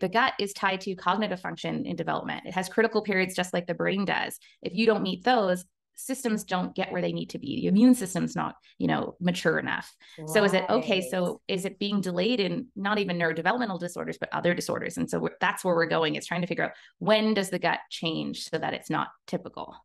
The gut is tied to cognitive function in development. It has critical periods just like the brain does. If you don't meet those, systems don't get where they need to be. The immune system's not, you know, mature enough. Right. So is it okay? So is it being delayed in not even neurodevelopmental disorders, but other disorders? And so that's where we're going is trying to figure out when does the gut change so that it's not typical.